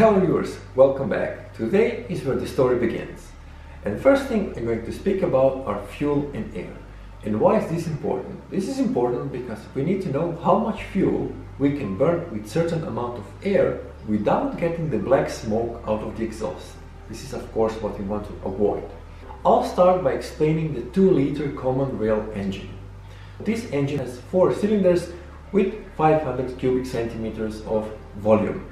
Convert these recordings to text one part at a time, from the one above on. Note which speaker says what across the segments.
Speaker 1: Hello viewers, welcome back. Today is where the story begins. And first thing I'm going to speak about are fuel and air. And why is this important? This is important because we need to know how much fuel we can burn with certain amount of air without getting the black smoke out of the exhaust. This is of course what we want to avoid. I'll start by explaining the 2 liter common rail engine. This engine has 4 cylinders with 500 cubic centimeters of volume.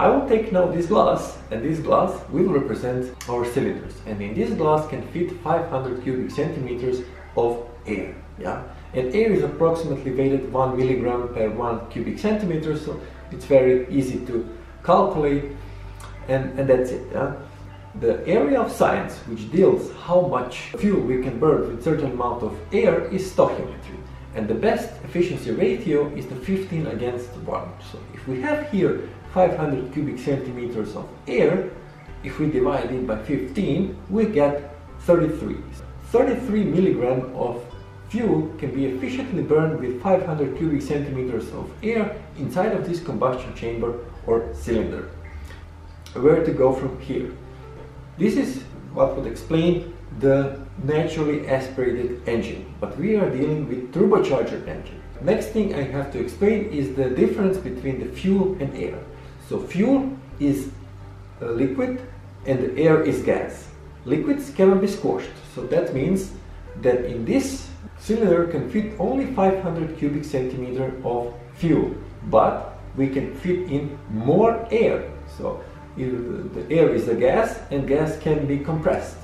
Speaker 1: I will take now this glass and this glass will represent our cylinders. And in this glass can fit 500 cubic centimeters of air yeah? And air is approximately weighted 1 milligram per 1 cubic centimeter so it's very easy to calculate. And, and that's it yeah? The area of science which deals how much fuel we can burn with certain amount of air is stoichiometry. And the best efficiency ratio is the 15 against 1 so if we have here 500 cubic centimeters of air, if we divide it by 15, we get 33. 33 milligram of fuel can be efficiently burned with 500 cubic centimeters of air inside of this combustion chamber or cylinder. Where to go from here? This is what would explain the naturally aspirated engine, but we are dealing with turbocharger engine. Next thing I have to explain is the difference between the fuel and air. So fuel is uh, liquid and the air is gas. Liquids cannot be squashed, so that means that in this cylinder can fit only 500 cubic centimeter of fuel, but we can fit in more air. So the air is a gas and gas can be compressed.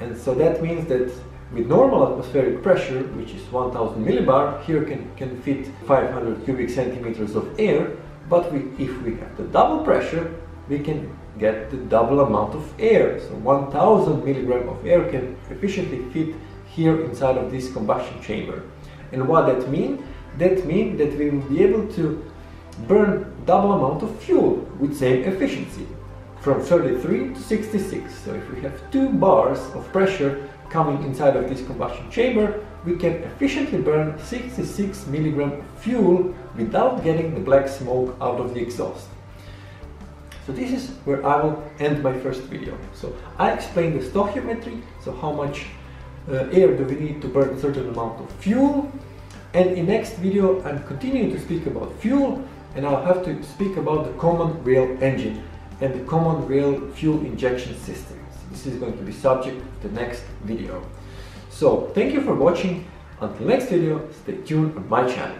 Speaker 1: And so that means that with normal atmospheric pressure, which is 1000 millibar, here can, can fit 500 cubic centimeters of air, but we, if we have the double pressure, we can get the double amount of air. So 1000 milligram of air can efficiently fit here inside of this combustion chamber. And what that means? That means that we will be able to burn double amount of fuel with same efficiency from 33 to 66. So if we have two bars of pressure coming inside of this combustion chamber, we can efficiently burn 66 milligram of fuel without getting the black smoke out of the exhaust. So this is where I will end my first video. So I explained the stoichiometry, so how much uh, air do we need to burn a certain amount of fuel. And in next video I'm continuing to speak about fuel and I'll have to speak about the common rail engine and the common rail fuel injection system. This is going to be subject of the next video. So thank you for watching. Until next video, stay tuned on my channel.